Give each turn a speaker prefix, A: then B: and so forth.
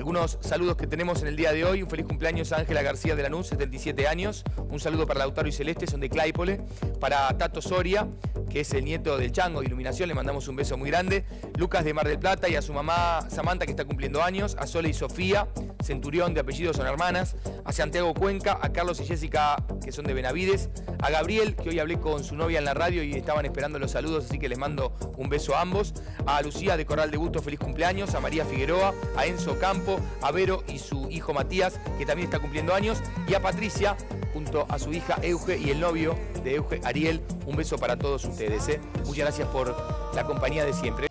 A: Algunos saludos que tenemos en el día de hoy. Un feliz cumpleaños a Ángela García de Lanús, 77 años. Un saludo para Lautaro y Celeste, son de Claypole. Para Tato Soria, que es el nieto del Chango de Iluminación, le mandamos un beso muy grande. Lucas de Mar del Plata y a su mamá Samantha, que está cumpliendo años. A Sole y Sofía, Centurión de apellido son hermanas. A Santiago Cuenca, a Carlos y Jessica, que son de Benavides. A Gabriel, que hoy hablé con su novia en la radio y estaban esperando los saludos, así que les mando un beso a ambos. A Lucía de Corral de Gusto, feliz cumpleaños. A María Figueroa, a Enzo Campos a Vero y su hijo Matías, que también está cumpliendo años, y a Patricia, junto a su hija Euge y el novio de Euge, Ariel. Un beso para todos ustedes. ¿eh? Muchas gracias por la compañía de siempre.